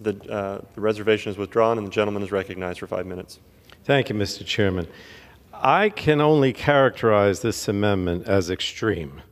The, uh, the reservation is withdrawn, and the gentleman is recognized for five minutes. Thank you, Mr. Chairman. I can only characterize this amendment as extreme.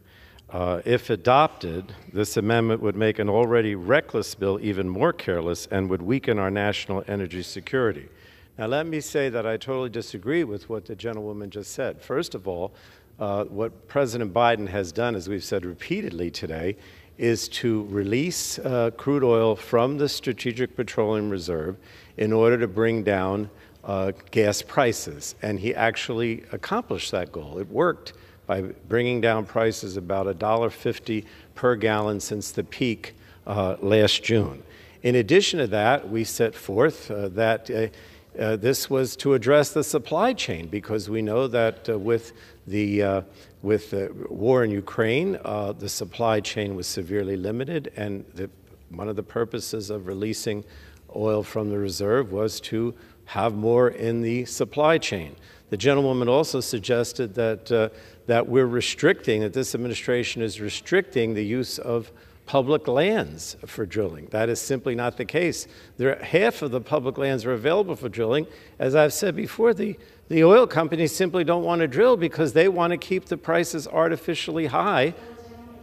Uh, if adopted, this amendment would make an already reckless bill even more careless and would weaken our national energy security. Now, let me say that I totally disagree with what the gentlewoman just said. First of all, uh, what President Biden has done, as we've said repeatedly today, is to release uh, crude oil from the Strategic Petroleum Reserve in order to bring down uh, gas prices. And he actually accomplished that goal. It worked by bringing down prices about $1.50 per gallon since the peak uh, last June. In addition to that, we set forth uh, that uh, this was to address the supply chain because we know that uh, with the uh, with the war in Ukraine, uh, the supply chain was severely limited, and the, one of the purposes of releasing oil from the reserve was to have more in the supply chain. The gentlewoman also suggested that uh, that we're restricting, that this administration is restricting the use of public lands for drilling. That is simply not the case. There, half of the public lands are available for drilling. As I've said before, the, the oil companies simply don't want to drill because they want to keep the prices artificially high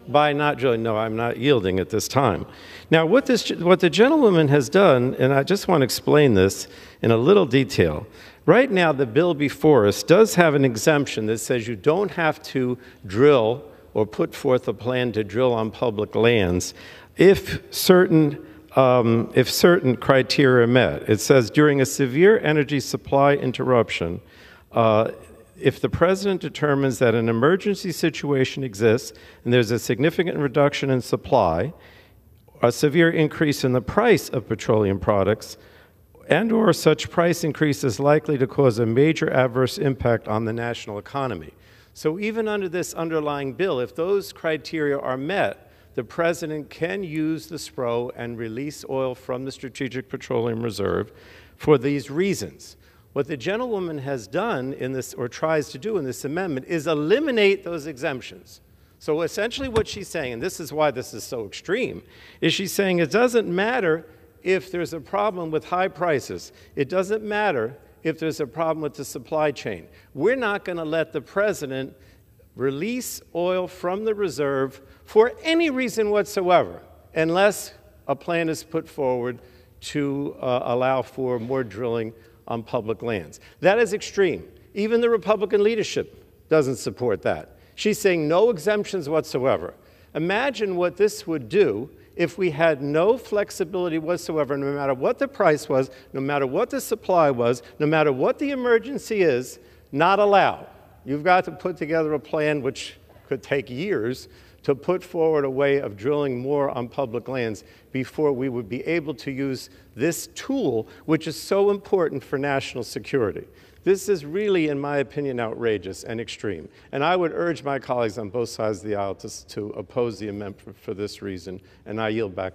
by not drilling. No, I'm not yielding at this time. Now, what, this, what the gentlewoman has done, and I just want to explain this in a little detail. Right now, the bill before us does have an exemption that says you don't have to drill or put forth a plan to drill on public lands if certain um, if certain criteria are met. It says during a severe energy supply interruption, uh, if the president determines that an emergency situation exists and there's a significant reduction in supply, a severe increase in the price of petroleum products, and or such price increase is likely to cause a major adverse impact on the national economy. So even under this underlying bill, if those criteria are met, the president can use the SPRO and release oil from the Strategic Petroleum Reserve for these reasons. What the gentlewoman has done in this, or tries to do in this amendment, is eliminate those exemptions. So essentially, what she's saying, and this is why this is so extreme, is she's saying it doesn't matter if there's a problem with high prices. It doesn't matter if there's a problem with the supply chain. We're not going to let the president release oil from the reserve for any reason whatsoever unless a plan is put forward to uh, allow for more drilling on public lands. That is extreme. Even the Republican leadership doesn't support that. She's saying no exemptions whatsoever. Imagine what this would do if we had no flexibility whatsoever, no matter what the price was, no matter what the supply was, no matter what the emergency is, not allow. You've got to put together a plan which could take years to put forward a way of drilling more on public lands before we would be able to use this tool, which is so important for national security. This is really, in my opinion, outrageous and extreme. And I would urge my colleagues on both sides of the aisle to, to oppose the amendment for this reason, and I yield back